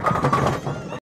Thank you.